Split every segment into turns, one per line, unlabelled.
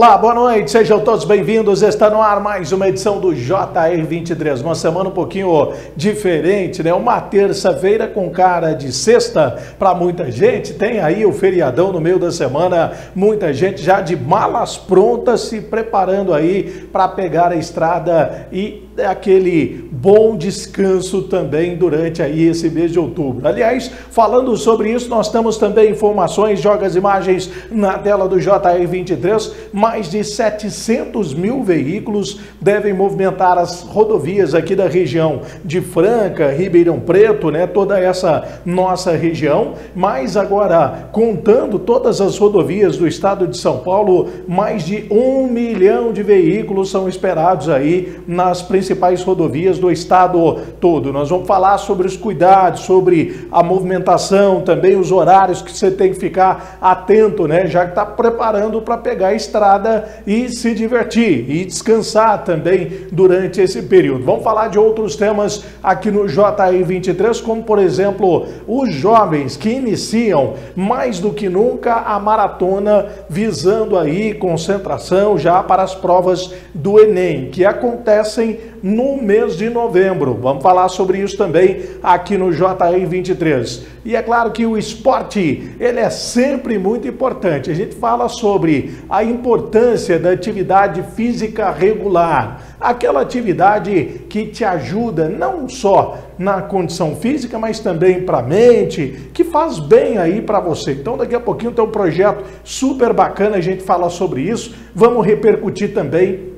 Olá, boa noite, sejam todos bem-vindos. Está no ar mais uma edição do JR23. Uma semana um pouquinho diferente, né? Uma terça-feira com cara de sexta para muita gente. Tem aí o feriadão no meio da semana, muita gente já de malas prontas se preparando aí para pegar a estrada e aquele bom descanso também durante aí esse mês de outubro. Aliás, falando sobre isso, nós temos também informações, joga as imagens na tela do JR23, mais de 700 mil veículos devem movimentar as rodovias aqui da região de Franca, Ribeirão Preto, né, toda essa nossa região, mas agora, contando todas as rodovias do estado de São Paulo, mais de um milhão de veículos são esperados aí nas principais principais rodovias do estado todo. Nós vamos falar sobre os cuidados, sobre a movimentação, também os horários que você tem que ficar atento, né? Já que está preparando para pegar a estrada e se divertir e descansar também durante esse período. Vamos falar de outros temas aqui no JI 23, como por exemplo, os jovens que iniciam mais do que nunca a maratona visando aí concentração já para as provas do Enem, que acontecem no mês de novembro. Vamos falar sobre isso também aqui no JI 23. E é claro que o esporte, ele é sempre muito importante. A gente fala sobre a importância da atividade física regular, aquela atividade que te ajuda não só na condição física, mas também para a mente, que faz bem aí para você. Então, daqui a pouquinho tem um projeto super bacana, a gente fala sobre isso. Vamos repercutir também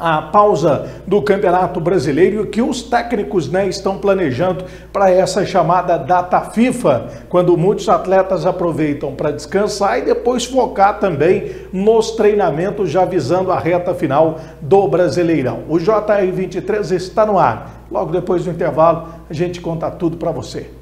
a pausa do Campeonato Brasileiro e o que os técnicos né, estão planejando para essa chamada data FIFA, quando muitos atletas aproveitam para descansar e depois focar também nos treinamentos, já visando a reta final do Brasileirão. O JR23 está no ar. Logo depois do intervalo, a gente conta tudo para você.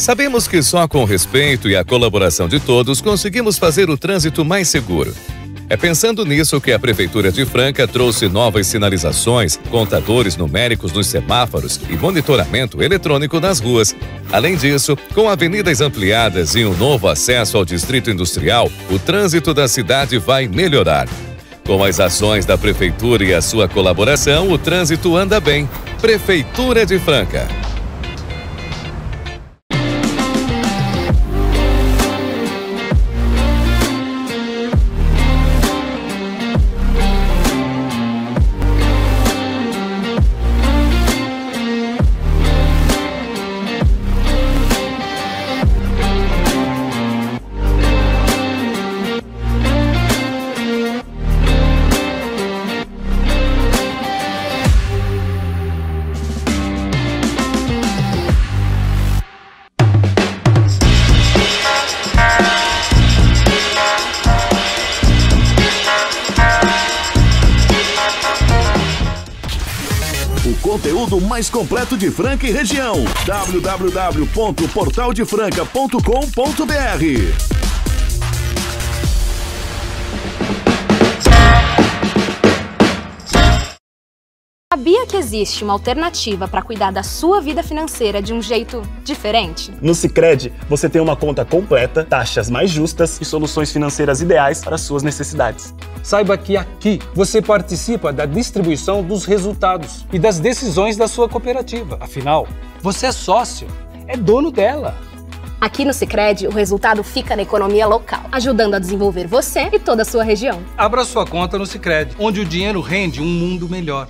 Sabemos que só com o respeito e a colaboração de todos conseguimos fazer o trânsito mais seguro. É pensando nisso que a Prefeitura de Franca trouxe novas sinalizações, contadores numéricos nos semáforos e monitoramento eletrônico nas ruas. Além disso, com avenidas ampliadas e um novo acesso ao Distrito Industrial, o trânsito da cidade vai melhorar. Com as ações da Prefeitura e a sua colaboração, o trânsito anda bem. Prefeitura de Franca.
Mais completo de Franca e região. www.portaldefranca.com.br
existe uma alternativa para cuidar da sua vida financeira de um jeito diferente?
No Sicredi, você tem uma conta completa, taxas mais justas e soluções financeiras ideais para suas necessidades.
Saiba que aqui você participa da distribuição dos resultados e das decisões da sua cooperativa. Afinal, você é sócio, é dono dela.
Aqui no Sicredi, o resultado fica na economia local, ajudando a desenvolver você e toda a sua região.
Abra sua conta no Sicredi, onde o dinheiro rende um mundo melhor.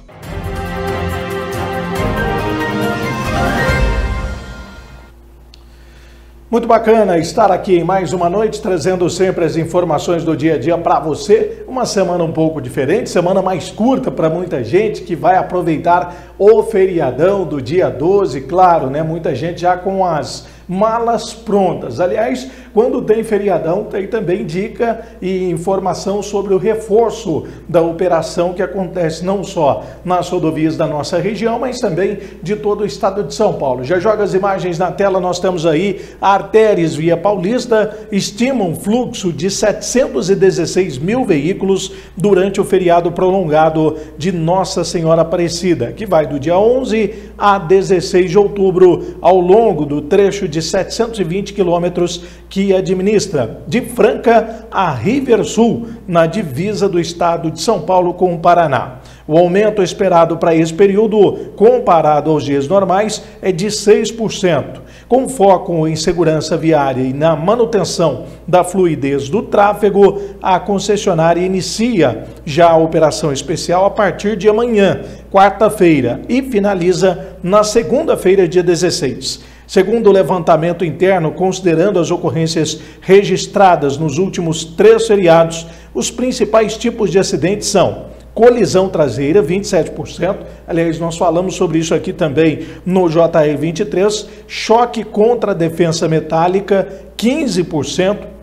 Muito bacana estar aqui em mais uma noite, trazendo sempre as informações do dia a dia para você. Uma semana um pouco diferente, semana mais curta para muita gente que vai aproveitar o feriadão do dia 12, claro, né? Muita gente já com as malas prontas. Aliás, quando tem feriadão, tem também dica e informação sobre o reforço da operação que acontece não só nas rodovias da nossa região, mas também de todo o estado de São Paulo. Já joga as imagens na tela, nós temos aí Artérias Via Paulista, estima um fluxo de 716 mil veículos durante o feriado prolongado de Nossa Senhora Aparecida, que vai do dia 11 a 16 de outubro, ao longo do trecho de de 720 quilômetros que administra, de Franca a Riversul, na divisa do estado de São Paulo com o Paraná. O aumento esperado para esse período, comparado aos dias normais, é de 6%. Com foco em segurança viária e na manutenção da fluidez do tráfego, a concessionária inicia já a operação especial a partir de amanhã, quarta-feira, e finaliza na segunda-feira, dia 16. Segundo o levantamento interno, considerando as ocorrências registradas nos últimos três feriados, os principais tipos de acidentes são colisão traseira, 27%. Aliás, nós falamos sobre isso aqui também no JR 23. Choque contra a defensa metálica, 15%.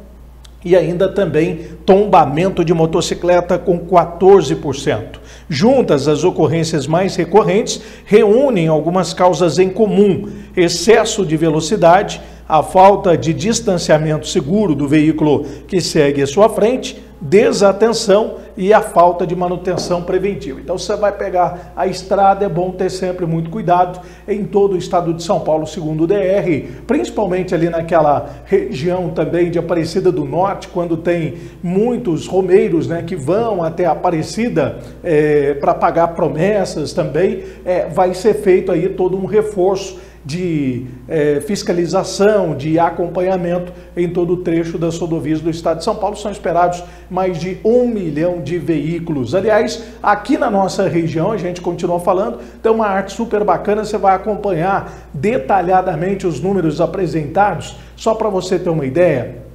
E ainda também tombamento de motocicleta com 14%. Juntas, as ocorrências mais recorrentes reúnem algumas causas em comum: excesso de velocidade, a falta de distanciamento seguro do veículo que segue à sua frente, desatenção e a falta de manutenção preventiva. Então você vai pegar a estrada, é bom ter sempre muito cuidado em todo o estado de São Paulo, segundo o DR, principalmente ali naquela região também de Aparecida do Norte, quando tem muitos romeiros né, que vão até Aparecida é, para pagar promessas também, é, vai ser feito aí todo um reforço de é, fiscalização, de acompanhamento em todo o trecho das rodovias do estado de São Paulo. São esperados mais de um milhão de veículos. Aliás, aqui na nossa região, a gente continua falando, tem uma arte super bacana, você vai acompanhar detalhadamente os números apresentados. Só para você ter uma ideia,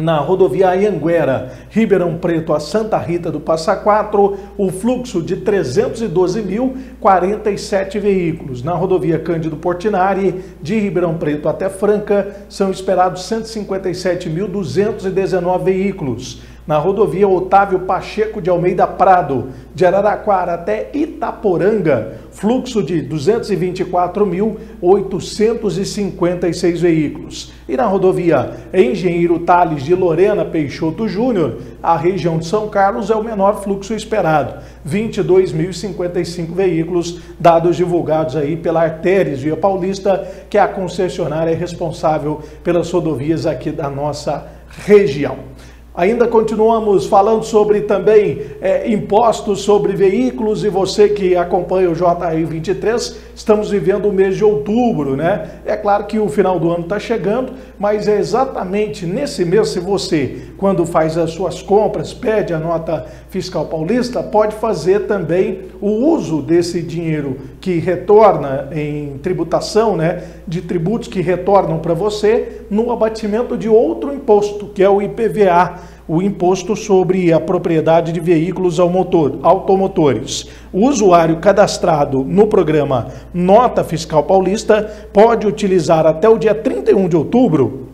na rodovia Anhanguera, Ribeirão Preto a Santa Rita do Passa Quatro, o fluxo de 312.047 veículos. Na rodovia Cândido Portinari, de Ribeirão Preto até Franca, são esperados 157.219 veículos na rodovia Otávio Pacheco de Almeida Prado, de Araraquara até Itaporanga, fluxo de 224.856 veículos. E na rodovia Engenheiro Tales de Lorena Peixoto Júnior, a região de São Carlos é o menor fluxo esperado, 22.055 veículos, dados divulgados aí pela Artéries Via Paulista, que é a concessionária responsável pelas rodovias aqui da nossa região. Ainda continuamos falando sobre também é, impostos sobre veículos e você que acompanha o JR 23, estamos vivendo o mês de outubro, né? É claro que o final do ano está chegando, mas é exatamente nesse mês, se você, quando faz as suas compras, pede a nota fiscal paulista, pode fazer também o uso desse dinheiro que retorna em tributação, né? De tributos que retornam para você no abatimento de outro imposto, que é o IPVA o imposto sobre a propriedade de veículos automotores. O usuário cadastrado no programa Nota Fiscal Paulista pode utilizar até o dia 31 de outubro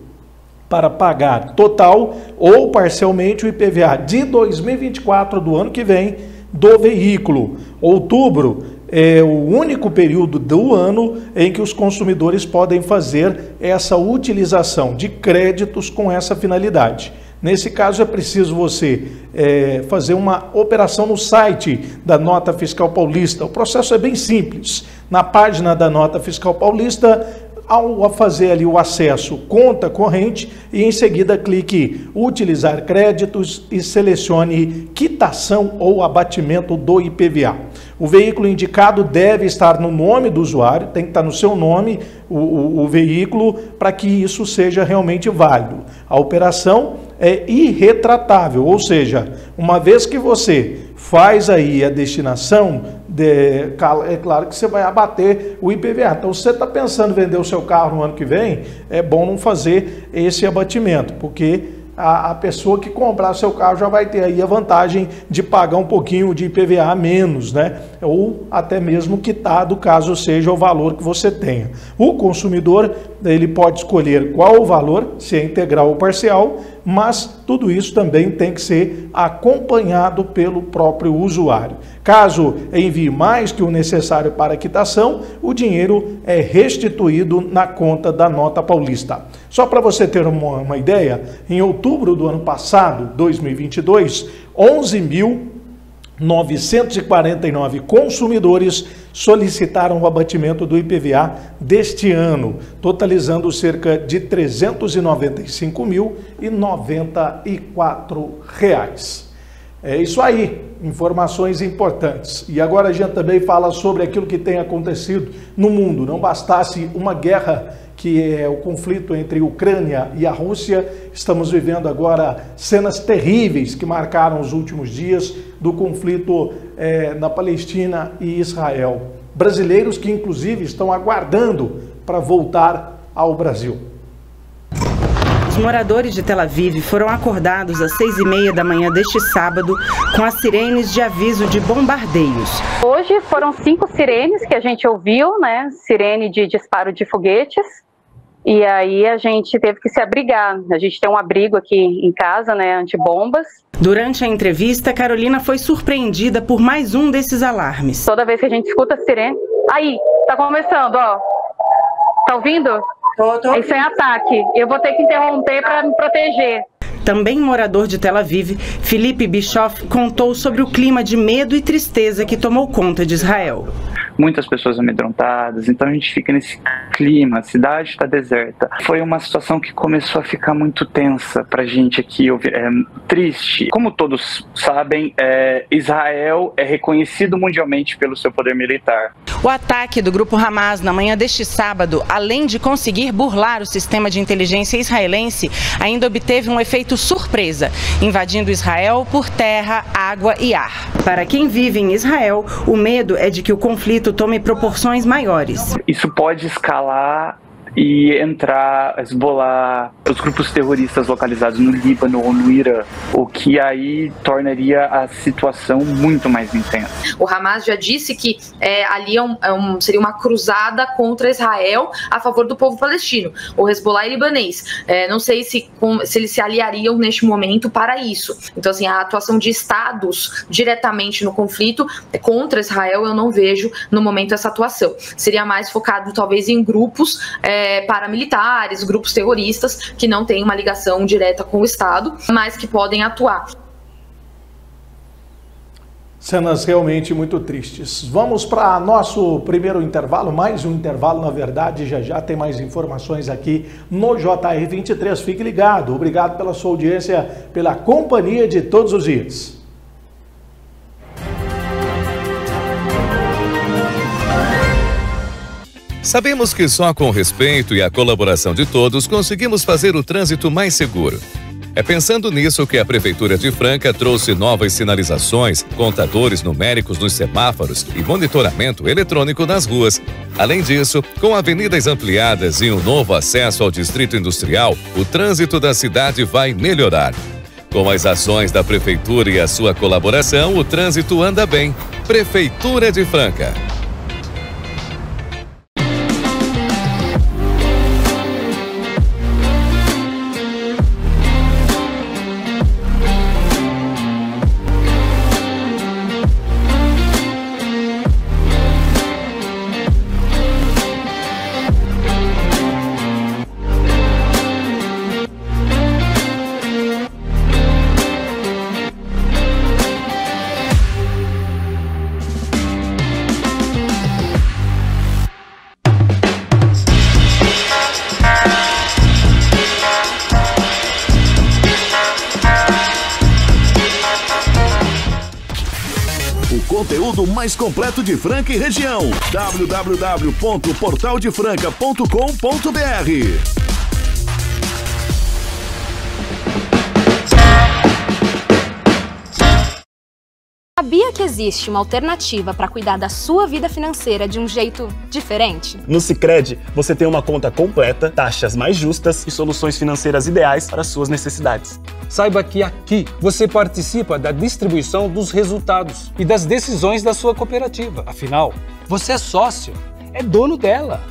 para pagar total ou parcialmente o IPVA de 2024 do ano que vem do veículo. Outubro é o único período do ano em que os consumidores podem fazer essa utilização de créditos com essa finalidade. Nesse caso, é preciso você é, fazer uma operação no site da Nota Fiscal Paulista. O processo é bem simples. Na página da Nota Fiscal Paulista, ao fazer ali o acesso conta corrente e em seguida clique utilizar créditos e selecione quitação ou abatimento do IPVA. O veículo indicado deve estar no nome do usuário, tem que estar no seu nome o, o, o veículo para que isso seja realmente válido. A operação é irretratável, ou seja, uma vez que você faz aí a destinação, de, é claro que você vai abater o IPVA. Então, se você está pensando em vender o seu carro no ano que vem, é bom não fazer esse abatimento, porque a, a, pessoa que comprar seu carro já vai ter aí a vantagem de pagar um pouquinho de IPVA a menos, né? Ou até mesmo quitado, caso seja o valor que você tenha. O consumidor, ele pode escolher qual o valor, se é integral ou parcial, mas tudo isso também tem que ser acompanhado pelo próprio usuário. Caso envie mais que o necessário para a quitação, o dinheiro é restituído na conta da nota paulista. Só para você ter uma, uma ideia, em outubro do ano passado, 2022, 11 mil 949 consumidores solicitaram o abatimento do IPVA deste ano, totalizando cerca de 395.094 reais. É isso aí, informações importantes. E agora a gente também fala sobre aquilo que tem acontecido no mundo. Não bastasse uma guerra que é o conflito entre Ucrânia e a Rússia. Estamos vivendo agora cenas terríveis que marcaram os últimos dias do conflito é, na Palestina e Israel. Brasileiros que, inclusive, estão aguardando para voltar ao Brasil.
Os moradores de Tel Aviv foram acordados às seis e meia da manhã deste sábado com as sirenes de aviso de bombardeios.
Hoje foram cinco sirenes que a gente ouviu, né? Sirene de disparo de foguetes. E aí a gente teve que se abrigar. A gente tem um abrigo aqui em casa, né, antibombas.
Durante a entrevista, Carolina foi surpreendida por mais um desses alarmes.
Toda vez que a gente escuta a sirene, aí, tá começando, ó. Tá ouvindo? Tô, tô. Isso é ataque. Eu vou ter que interromper para me proteger.
Também morador de Tel Aviv, Felipe Bischoff contou sobre o clima de medo e tristeza que tomou conta de Israel
muitas pessoas amedrontadas, então a gente fica nesse clima, a cidade está deserta. Foi uma situação que começou a ficar muito tensa para a gente aqui, é, triste. Como todos sabem, é, Israel é reconhecido mundialmente pelo seu poder militar.
O ataque do grupo Hamas na manhã deste sábado, além de conseguir burlar o sistema de inteligência israelense, ainda obteve um efeito surpresa, invadindo Israel por terra, água e ar. Para quem vive em Israel, o medo é de que o conflito tome proporções maiores.
Isso pode escalar e entrar, esbolar os grupos terroristas localizados no Líbano ou no Irã, o que aí tornaria a situação muito mais intensa.
O Hamas já disse que é, ali é um, é um, seria uma cruzada contra Israel a favor do povo palestino, o Hezbollah e libanês. É, não sei se, com, se eles se aliariam neste momento para isso. Então, assim, a atuação de estados diretamente no conflito contra Israel, eu não vejo no momento essa atuação. Seria mais focado talvez em grupos. É, é, paramilitares, grupos terroristas que não têm uma ligação direta com o Estado, mas que podem atuar.
Cenas realmente muito tristes. Vamos para nosso primeiro intervalo, mais um intervalo, na verdade, já já tem mais informações aqui no JR23. Fique ligado. Obrigado pela sua audiência, pela companhia de todos os dias.
Sabemos que só com o respeito e a colaboração de todos conseguimos fazer o trânsito mais seguro. É pensando nisso que a Prefeitura de Franca trouxe novas sinalizações, contadores numéricos nos semáforos e monitoramento eletrônico nas ruas. Além disso, com avenidas ampliadas e um novo acesso ao Distrito Industrial, o trânsito da cidade vai melhorar. Com as ações da Prefeitura e a sua colaboração, o trânsito anda bem. Prefeitura de Franca.
Mais completo de Franca e região. www.portaldefranca.com.br
Sabia que existe uma alternativa para cuidar da sua vida financeira de um jeito diferente?
No Sicredi, você tem uma conta completa, taxas mais justas e soluções financeiras ideais para suas necessidades.
Saiba que aqui você participa da distribuição dos resultados e das decisões da sua cooperativa. Afinal, você é sócio, é dono dela.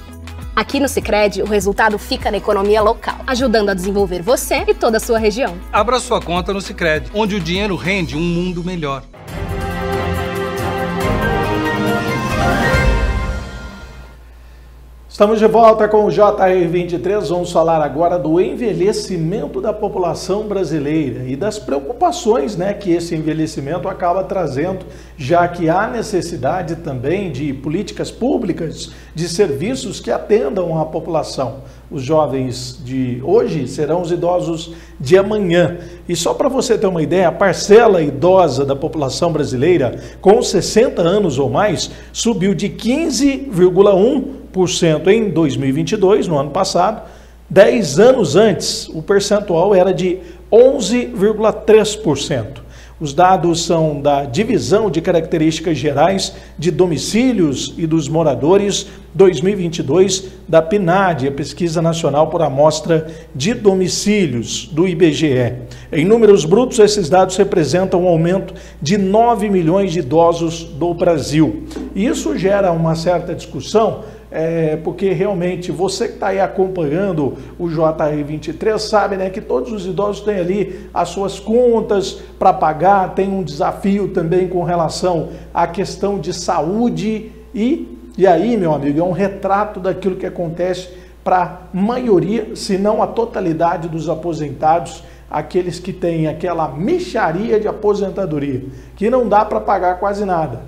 Aqui no Sicredi, o resultado fica na economia local, ajudando a desenvolver você e toda a sua região.
Abra sua conta no Sicredi, onde o dinheiro rende um mundo melhor.
Estamos de volta com o JR23. Vamos falar agora do envelhecimento da população brasileira e das preocupações né, que esse envelhecimento acaba trazendo, já que há necessidade também de políticas públicas, de serviços que atendam a população. Os jovens de hoje serão os idosos de amanhã. E só para você ter uma ideia, a parcela idosa da população brasileira com 60 anos ou mais subiu de 15,1% em 2022, no ano passado. Dez anos antes, o percentual era de 11,3%. Os dados são da Divisão de Características Gerais de Domicílios e dos Moradores 2022 da PNAD, a Pesquisa Nacional por Amostra de Domicílios do IBGE. Em números brutos, esses dados representam um aumento de 9 milhões de idosos do Brasil. Isso gera uma certa discussão é, porque realmente você que está aí acompanhando o JR23 sabe né, que todos os idosos têm ali as suas contas para pagar, tem um desafio também com relação à questão de saúde e, e aí, meu amigo, é um retrato daquilo que acontece para a maioria, se não a totalidade dos aposentados, aqueles que têm aquela micharia de aposentadoria, que não dá para pagar quase nada.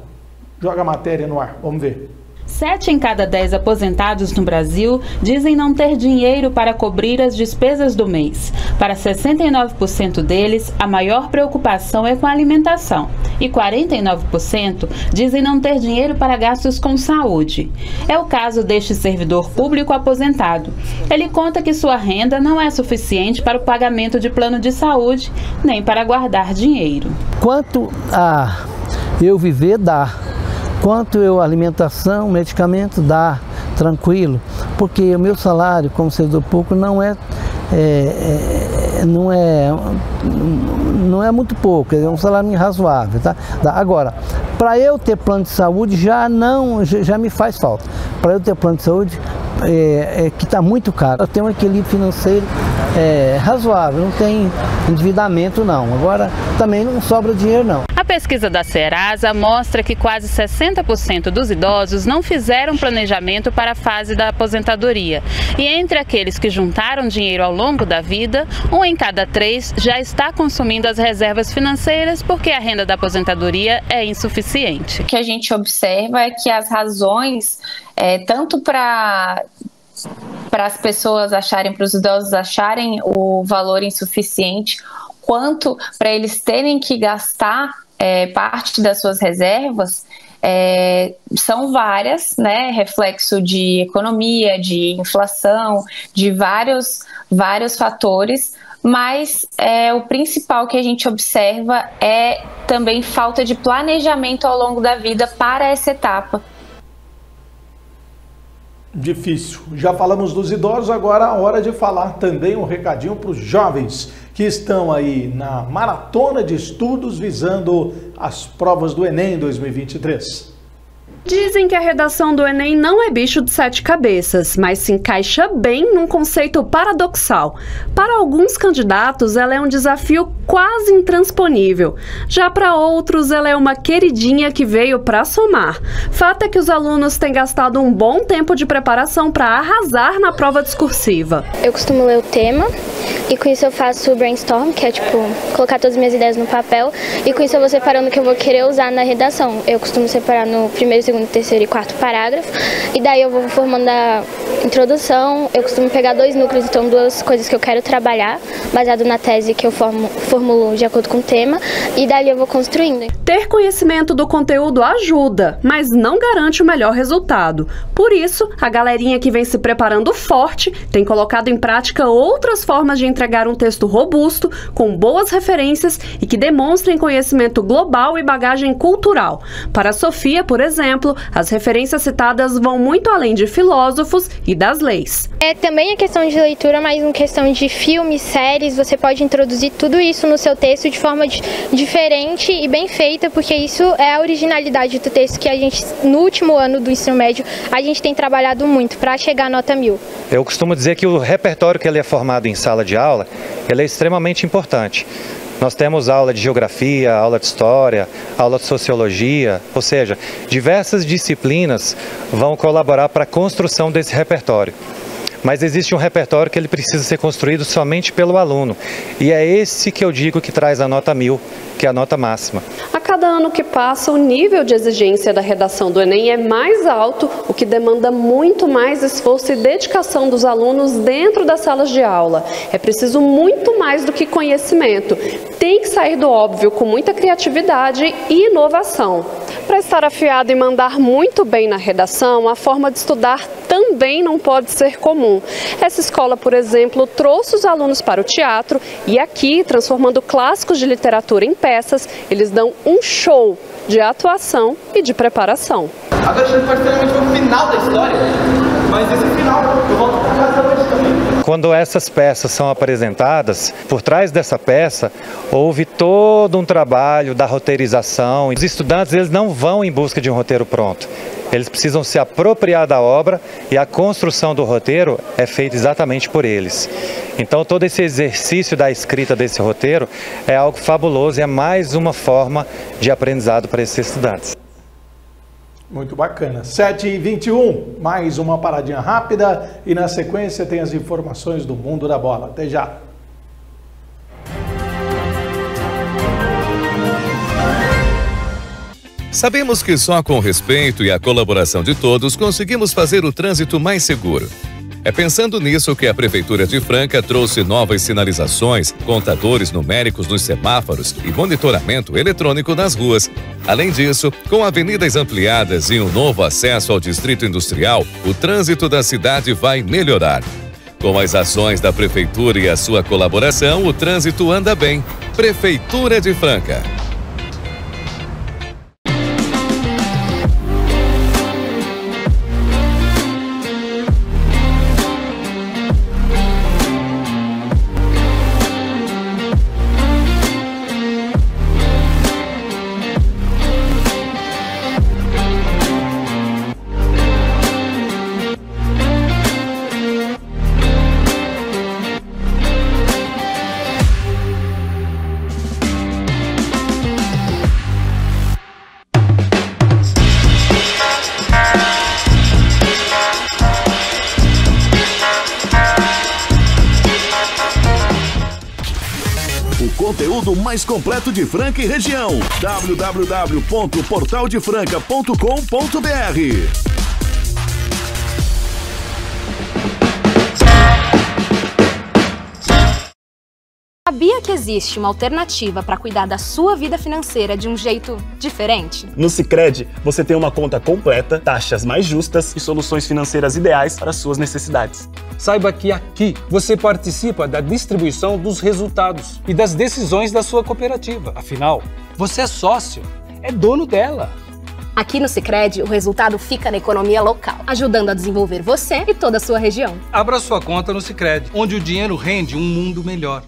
Joga a matéria no ar, vamos ver.
Sete em cada dez aposentados no Brasil dizem não ter dinheiro para cobrir as despesas do mês. Para 69% deles, a maior preocupação é com a alimentação e 49% dizem não ter dinheiro para gastos com saúde. É o caso deste servidor público aposentado. Ele conta que sua renda não é suficiente para o pagamento de plano de saúde nem para guardar dinheiro.
Quanto a eu viver, dá Quanto eu alimentação, medicamento, dá, tranquilo, porque o meu salário como servidor público não é, é, é não é não é muito pouco, é um salário razoável, tá? Agora, para eu ter plano de saúde já não, já me faz falta. Para eu ter plano de saúde é, é que está muito caro. Eu tenho um equilíbrio financeiro é, razoável, não tem endividamento não. Agora também não sobra dinheiro não.
A pesquisa da Serasa mostra que quase 60% dos idosos não fizeram planejamento para a fase da aposentadoria. E entre aqueles que juntaram dinheiro ao longo da vida, um em cada três já está consumindo as reservas financeiras porque a renda da aposentadoria é insuficiente.
O que a gente observa é que as razões, é, tanto para para as pessoas acharem, para os idosos acharem o valor insuficiente, quanto para eles terem que gastar é, parte das suas reservas, é, são várias, né? Reflexo de economia, de inflação, de vários, vários fatores, mas é, o principal que a gente observa é também falta de planejamento ao longo da vida para essa etapa
difícil. Já falamos dos idosos, agora a hora de falar também um recadinho para os jovens que estão aí na maratona de estudos visando as provas do Enem 2023.
Dizem que a redação do Enem não é bicho de sete cabeças, mas se encaixa bem num conceito paradoxal. Para alguns candidatos, ela é um desafio quase intransponível. Já para outros, ela é uma queridinha que veio para somar. Fato é que os alunos têm gastado um bom tempo de preparação para arrasar na prova discursiva.
Eu costumo ler o tema e com isso eu faço brainstorm, que é tipo colocar todas as minhas ideias no papel, e com isso eu vou separando o que eu vou querer usar na redação. Eu costumo separar no primeiro, segundo segundo, terceiro e quarto parágrafo. E daí eu vou formando a introdução. Eu costumo pegar dois núcleos, então duas coisas que eu quero trabalhar, baseado na tese que eu formo, formulo de acordo com o tema. E daí eu vou construindo.
Ter conhecimento do conteúdo ajuda, mas não garante o melhor resultado. Por isso, a galerinha que vem se preparando forte tem colocado em prática outras formas de entregar um texto robusto, com boas referências e que demonstrem conhecimento global e bagagem cultural. Para a Sofia, por exemplo, exemplo, as referências citadas vão muito além de filósofos e das leis.
É também a questão de leitura, mas em questão de filmes, séries, você pode introduzir tudo isso no seu texto de forma diferente e bem feita, porque isso é a originalidade do texto que a gente, no último ano do ensino médio, a gente tem trabalhado muito para chegar à nota mil.
Eu costumo dizer que o repertório que ele é formado em sala de aula, ele é extremamente importante Nós temos aula de geografia, aula de história, aula de sociologia, ou seja, diversas disciplinas vão colaborar para a construção desse repertório mas existe um repertório que ele precisa ser construído somente pelo aluno. E é esse que eu digo que traz a nota mil, que é a nota máxima.
A cada ano que passa, o nível de exigência da redação do Enem é mais alto, o que demanda muito mais esforço e dedicação dos alunos dentro das salas de aula. É preciso muito mais do que conhecimento. Tem que sair do óbvio com muita criatividade e inovação. Para estar afiado e mandar muito bem na redação, a forma de estudar também não pode ser comum. Essa escola, por exemplo, trouxe os alunos para o teatro e aqui, transformando clássicos de literatura em peças, eles dão um show de atuação e de preparação.
Agora a gente pode ter o final da história, mas esse final eu volto para casa.
Quando essas peças são apresentadas, por trás dessa peça houve todo um trabalho da roteirização. Os estudantes eles não vão em busca de um roteiro pronto. Eles precisam se apropriar da obra e a construção do roteiro é feita exatamente por eles. Então, todo esse exercício da escrita desse roteiro é algo fabuloso e é mais uma forma de aprendizado para esses estudantes.
Muito bacana. 7 e 21 mais uma paradinha rápida e na sequência tem as informações do mundo da bola. Até já.
Sabemos que só com o respeito e a colaboração de todos conseguimos fazer o trânsito mais seguro. É pensando nisso que a Prefeitura de Franca trouxe novas sinalizações, contadores numéricos nos semáforos e monitoramento eletrônico nas ruas. Além disso, com avenidas ampliadas e um novo acesso ao Distrito Industrial, o trânsito da cidade vai melhorar. Com as ações da Prefeitura e a sua colaboração, o trânsito anda bem. Prefeitura de Franca.
Mais completo de Franca e região. www.portaldefranca.com.br
que existe uma alternativa para cuidar da sua vida financeira de um jeito diferente?
No Sicredi, você tem uma conta completa, taxas mais justas e soluções financeiras ideais para suas necessidades.
Saiba que aqui você participa da distribuição dos resultados e das decisões da sua cooperativa. Afinal, você é sócio, é dono dela.
Aqui no Sicredi, o resultado fica na economia local, ajudando a desenvolver você e toda a sua região.
Abra sua conta no Sicredi, onde o dinheiro rende um mundo melhor.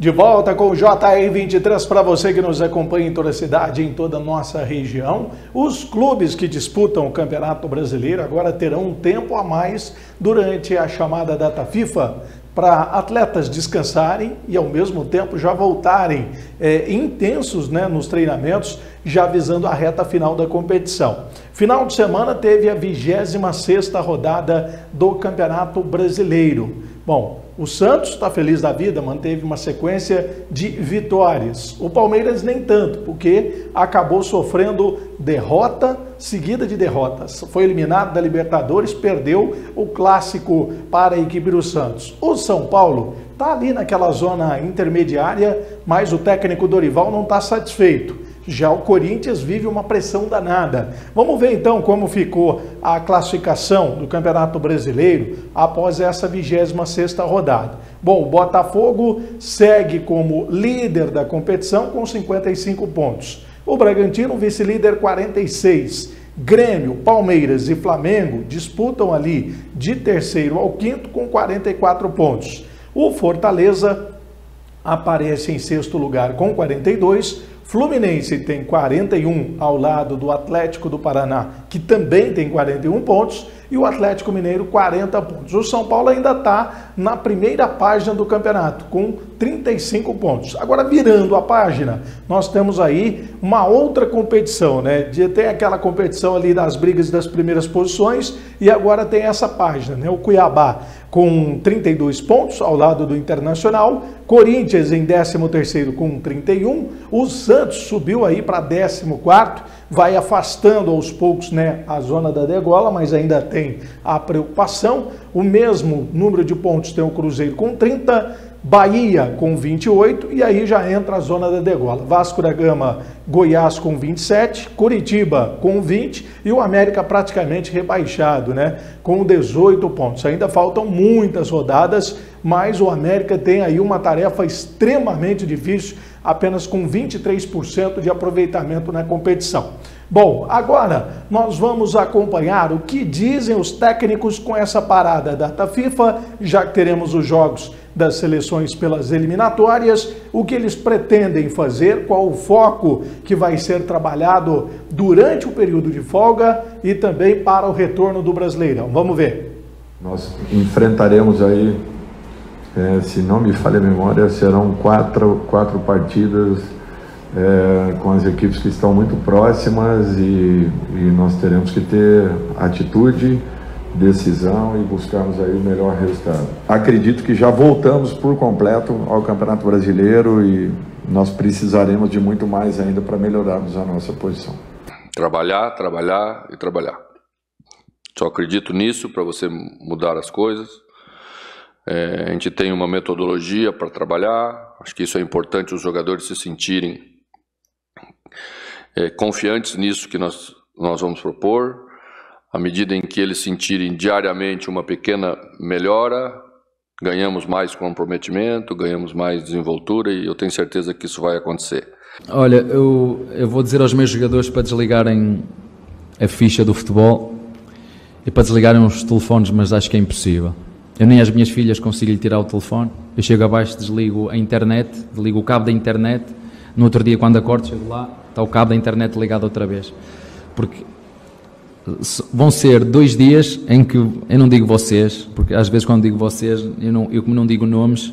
De volta com o JR23 para você que nos acompanha em toda a cidade, em toda a nossa região. Os clubes que disputam o Campeonato Brasileiro agora terão um tempo a mais durante a chamada data FIFA para atletas descansarem e ao mesmo tempo já voltarem é, intensos né, nos treinamentos, já visando a reta final da competição. Final de semana teve a 26ª rodada do Campeonato Brasileiro. Bom, o Santos está feliz da vida, manteve uma sequência de vitórias. O Palmeiras nem tanto, porque acabou sofrendo derrota seguida de derrotas. Foi eliminado da Libertadores, perdeu o clássico para a equipe do Santos. O São Paulo está ali naquela zona intermediária, mas o técnico Dorival não está satisfeito. Já o Corinthians vive uma pressão danada. Vamos ver então como ficou a classificação do Campeonato Brasileiro após essa 26ª rodada. Bom, o Botafogo segue como líder da competição com 55 pontos. O Bragantino, vice-líder, 46. Grêmio, Palmeiras e Flamengo disputam ali de terceiro ao quinto com 44 pontos. O Fortaleza aparece em sexto lugar com 42 Fluminense tem 41 ao lado do Atlético do Paraná, que também tem 41 pontos, e o Atlético Mineiro 40 pontos. O São Paulo ainda está na primeira página do campeonato, com 35 pontos. Agora, virando a página, nós temos aí uma outra competição, né? Tem aquela competição ali das brigas das primeiras posições e agora tem essa página, né? O Cuiabá com 32 pontos ao lado do Internacional, Corinthians em 13º com 31, o Santos subiu aí para 14º, vai afastando aos poucos, né, a zona da degola, mas ainda tem a preocupação. O mesmo número de pontos tem o Cruzeiro com 30, Bahia com 28 e aí já entra a zona da degola. Vasco da Gama, Goiás com 27, Curitiba com 20 e o América praticamente rebaixado, né? Com 18 pontos. Ainda faltam muitas rodadas, mas o América tem aí uma tarefa extremamente difícil, apenas com 23% de aproveitamento na competição. Bom, agora nós vamos acompanhar o que dizem os técnicos com essa parada da FIFA, já que teremos os jogos das seleções pelas eliminatórias, o que eles pretendem fazer, qual o foco que vai ser trabalhado durante o período de folga e também para o retorno do Brasileirão. Vamos ver.
Nós enfrentaremos aí, é, se não me falha a memória, serão quatro, quatro partidas é, com as equipes que estão muito próximas e, e nós teremos que ter atitude decisão e buscarmos aí o melhor resultado. Acredito que já voltamos por completo ao Campeonato Brasileiro e nós precisaremos de muito mais ainda para melhorarmos a nossa posição.
Trabalhar, trabalhar e trabalhar. Só acredito nisso para você mudar as coisas. É, a gente tem uma metodologia para trabalhar. Acho que isso é importante os jogadores se sentirem é, confiantes nisso que nós, nós vamos propor à medida em que eles sentirem diariamente uma pequena melhora, ganhamos mais comprometimento, ganhamos mais desenvoltura e eu tenho certeza que isso vai acontecer.
Olha, eu, eu vou dizer aos meus jogadores para desligarem a ficha do futebol e para desligarem os telefones, mas acho que é impossível. Eu nem às minhas filhas consigo lhe tirar o telefone. Eu chego abaixo, desligo a internet, desligo o cabo da internet. No outro dia, quando acordo, chego lá, está o cabo da internet ligado outra vez. Porque vão ser dois dias em que eu não digo vocês, porque às vezes quando digo vocês, eu, não, eu como não digo nomes,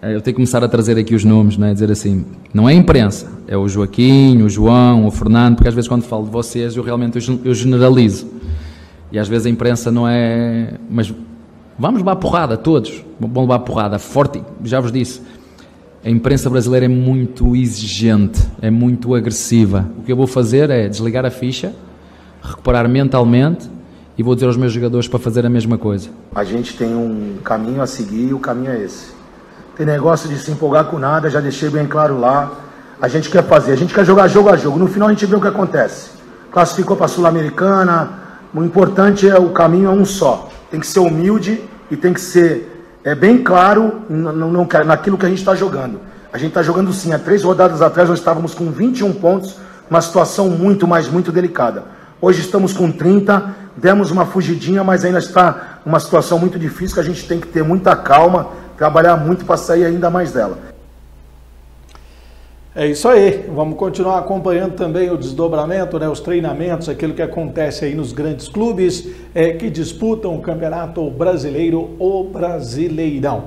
eh, eu tenho que começar a trazer aqui os nomes, não é? dizer assim, não é a imprensa, é o Joaquim, o João, o Fernando, porque às vezes quando falo de vocês eu realmente eu generalizo. E às vezes a imprensa não é. Mas vamos levar porrada, todos. Vão levar porrada forte, já vos disse. A imprensa brasileira é muito exigente, é muito agressiva. O que eu vou fazer é desligar a ficha recuperar mentalmente e vou dizer aos meus jogadores para fazer a mesma coisa.
A gente tem um caminho a seguir e o caminho é esse. Tem negócio de se empolgar com nada, já deixei bem claro lá. A gente quer fazer, a gente quer jogar jogo a jogo. No final a gente vê o que acontece. Classificou para a Sul-Americana. O importante é o caminho é um só. Tem que ser humilde e tem que ser é, bem claro no, naquilo que a gente está jogando. A gente está jogando sim. Há três rodadas atrás nós estávamos com 21 pontos, uma situação muito, mas muito delicada. Hoje estamos com 30, demos uma fugidinha, mas ainda está uma situação muito difícil que a gente tem que ter muita calma, trabalhar muito para sair ainda mais dela.
É isso aí. Vamos continuar acompanhando também o desdobramento, né, os treinamentos, aquilo que acontece aí nos grandes clubes é, que disputam o Campeonato Brasileiro ou Brasileirão.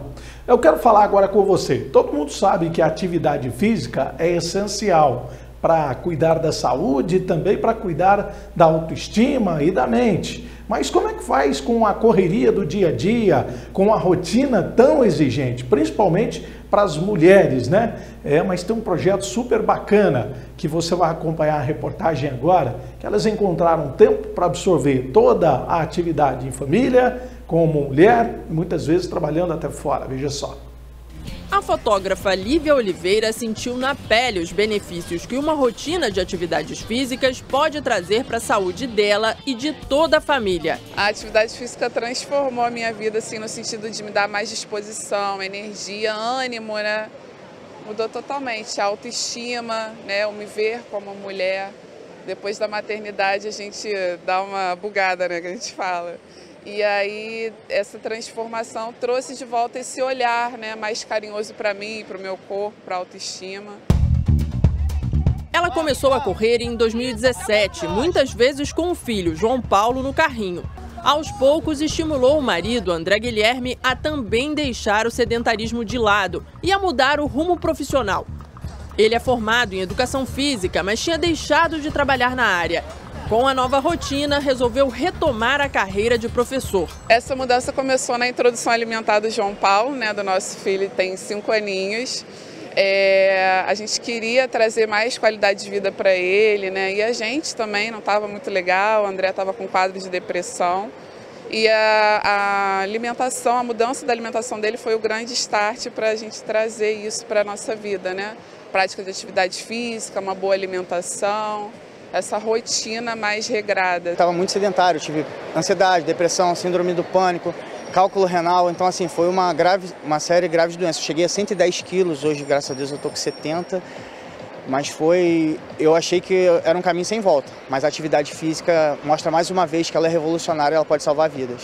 Eu quero falar agora com você. Todo mundo sabe que a atividade física é essencial para cuidar da saúde e também para cuidar da autoestima e da mente. Mas como é que faz com a correria do dia a dia, com a rotina tão exigente, principalmente para as mulheres, né? É, mas tem um projeto super bacana que você vai acompanhar a reportagem agora, que elas encontraram tempo para absorver toda a atividade em família, como mulher, muitas vezes trabalhando até fora. Veja só.
A fotógrafa Lívia Oliveira sentiu na pele os benefícios que uma rotina de atividades físicas pode trazer para a saúde dela e de toda a família.
A atividade física transformou a minha vida assim no sentido de me dar mais disposição, energia, ânimo, né? Mudou totalmente a autoestima, né? O me ver como mulher. Depois da maternidade a gente dá uma bugada, né, que a gente fala. E aí essa transformação trouxe de volta esse olhar né, mais carinhoso para mim, para o meu corpo, para a autoestima.
Ela começou a correr em 2017, muitas vezes com o filho, João Paulo, no carrinho. Aos poucos, estimulou o marido, André Guilherme, a também deixar o sedentarismo de lado e a mudar o rumo profissional. Ele é formado em educação física, mas tinha deixado de trabalhar na área. Com a nova rotina, resolveu retomar a carreira de professor.
Essa mudança começou na introdução alimentar do João Paulo, né, do nosso filho, tem cinco aninhos. É, a gente queria trazer mais qualidade de vida para ele, né? E a gente também não estava muito legal. O André estava com quadro de depressão. E a, a, alimentação, a mudança da alimentação dele foi o grande start para a gente trazer isso para a nossa vida, né? Prática de atividade física, uma boa alimentação, essa rotina mais regrada.
Estava muito sedentário, tive ansiedade, depressão, síndrome do pânico cálculo renal, então assim, foi uma, grave, uma série grave de doença. Eu cheguei a 110 quilos, hoje, graças a Deus, eu tô com 70. Mas foi. Eu achei que era um caminho sem volta. Mas a atividade física mostra mais uma vez que ela é revolucionária e ela pode salvar vidas.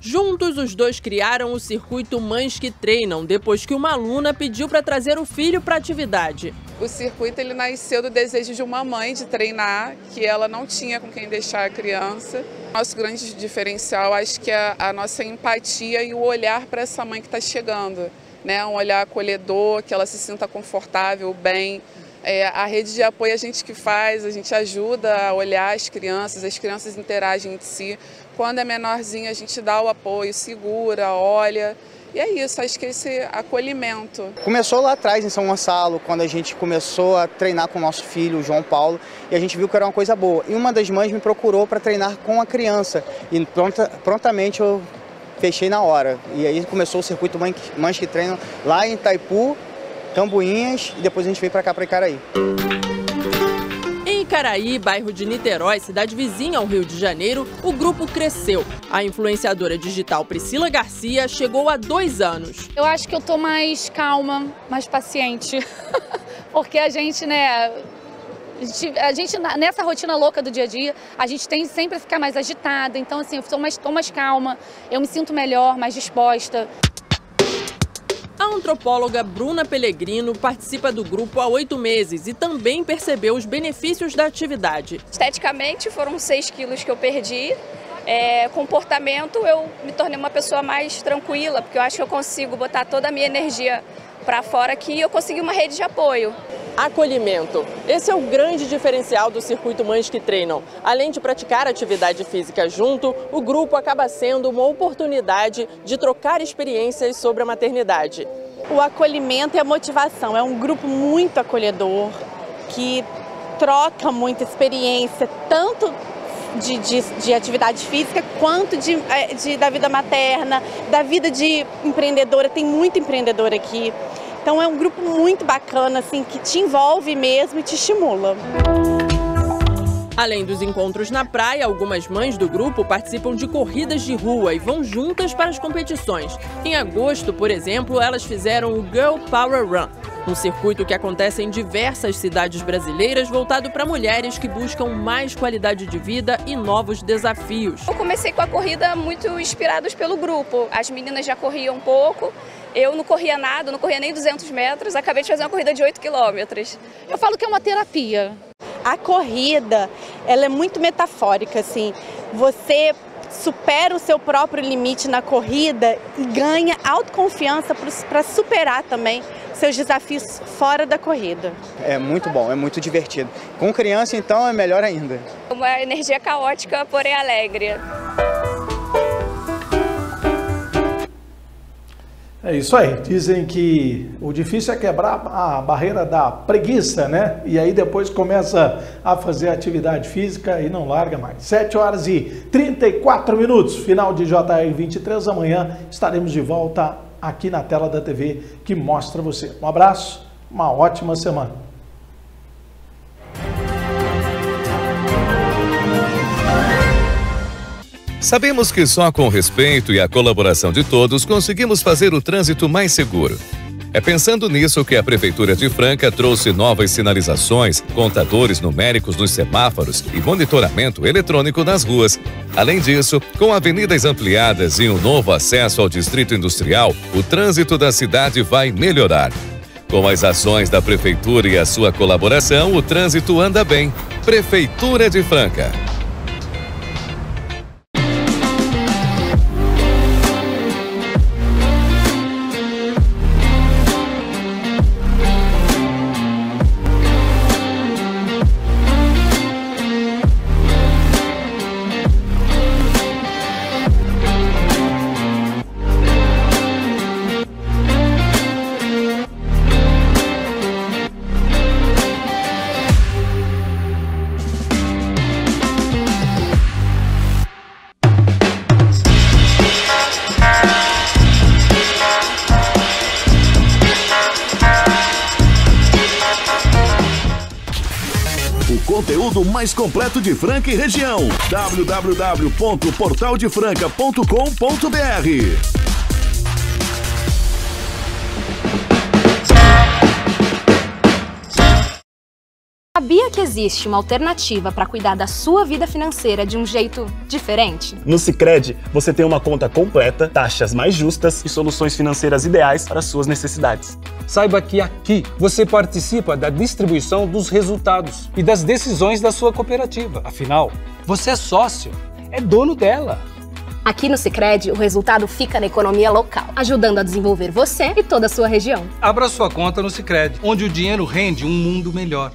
Juntos, os dois criaram o circuito Mães que Treinam, depois que uma aluna pediu para trazer o filho para a atividade.
O circuito ele nasceu do desejo de uma mãe de treinar, que ela não tinha com quem deixar a criança. Nosso grande diferencial, acho que é a nossa empatia e o olhar para essa mãe que está chegando. Né? Um olhar acolhedor, que ela se sinta confortável, bem. É, a rede de apoio a gente que faz, a gente ajuda a olhar as crianças, as crianças interagem entre si. Quando é menorzinho, a gente dá o apoio, segura, olha. E é isso, acho que esse acolhimento.
Começou lá atrás, em São Gonçalo, quando a gente começou a treinar com o nosso filho, o João Paulo, e a gente viu que era uma coisa boa. E uma das mães me procurou para treinar com a criança. E pronta, prontamente eu fechei na hora. E aí começou o circuito Mães que Treinam lá em Itaipu, Cambuinhas, e depois a gente veio para cá, para Icaraí.
Icaraí, bairro de Niterói, cidade vizinha ao Rio de Janeiro, o grupo cresceu. A influenciadora digital Priscila Garcia chegou há dois anos.
Eu acho que eu tô mais calma, mais paciente. Porque a gente, né, a gente, a gente, nessa rotina louca do dia a dia, a gente tem sempre a ficar mais agitada. Então, assim, eu estou mais, mais calma, eu me sinto melhor, mais disposta.
A antropóloga Bruna Pellegrino participa do grupo há oito meses e também percebeu os benefícios da atividade.
Esteticamente, foram seis quilos que eu perdi. É, comportamento, eu me tornei uma pessoa mais tranquila, porque eu acho que eu consigo botar toda a minha energia para fora aqui e eu consegui uma rede de apoio
acolhimento. Esse é o grande diferencial do Circuito Mães que Treinam. Além de praticar atividade física junto, o grupo acaba sendo uma oportunidade de trocar experiências sobre a maternidade.
O acolhimento e a motivação. É um grupo muito acolhedor, que troca muita experiência, tanto de, de, de, atividade física quanto de, é, de, da vida materna, da vida de empreendedora. Tem muito empreendedor aqui. Então é um grupo muito bacana, assim, que te envolve mesmo e te estimula.
Além dos encontros na praia, algumas mães do grupo participam de corridas de rua e vão juntas para as competições. Em agosto, por exemplo, elas fizeram o Girl Power Run, um circuito que acontece em diversas cidades brasileiras voltado para mulheres que buscam mais qualidade de vida e novos desafios.
Eu comecei com a corrida muito inspirados pelo grupo. As meninas já corriam um pouco eu não corria nada, não corria nem 200 metros, acabei de fazer uma corrida de 8 quilômetros.
Eu falo que é uma terapia.
A corrida, ela é muito metafórica, assim. Você supera o seu próprio limite na corrida e ganha autoconfiança para superar também seus desafios fora da corrida.
É muito bom, é muito divertido. Com criança, então, é melhor ainda.
Uma energia caótica, porém alegre.
É isso aí. Dizem que o difícil é quebrar a barreira da preguiça, né? E aí depois começa a fazer atividade física e não larga mais. 7 horas e 34 minutos, final de JR 23. Amanhã estaremos de volta aqui na tela da TV que mostra você. Um abraço, uma ótima semana.
Sabemos que só com o respeito e a colaboração de todos conseguimos fazer o trânsito mais seguro. É pensando nisso que a Prefeitura de Franca trouxe novas sinalizações, contadores numéricos nos semáforos e monitoramento eletrônico nas ruas. Além disso, com avenidas ampliadas e um novo acesso ao Distrito Industrial, o trânsito da cidade vai melhorar. Com as ações da Prefeitura e a sua colaboração, o trânsito anda bem. Prefeitura de Franca.
Mais completo de Franca e região. www.portaldefranca.com.br
Sabia que existe uma alternativa para cuidar da sua vida financeira de um jeito diferente?
No Sicredi, você tem uma conta completa, taxas mais justas e soluções financeiras ideais para suas necessidades.
Saiba que aqui você participa da distribuição dos resultados e das decisões da sua cooperativa. Afinal, você é sócio, é dono dela.
Aqui no Sicredi, o resultado fica na economia local, ajudando a desenvolver você e toda a sua região.
Abra sua conta no Sicredi, onde o dinheiro rende um mundo melhor.